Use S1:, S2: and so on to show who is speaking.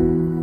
S1: you.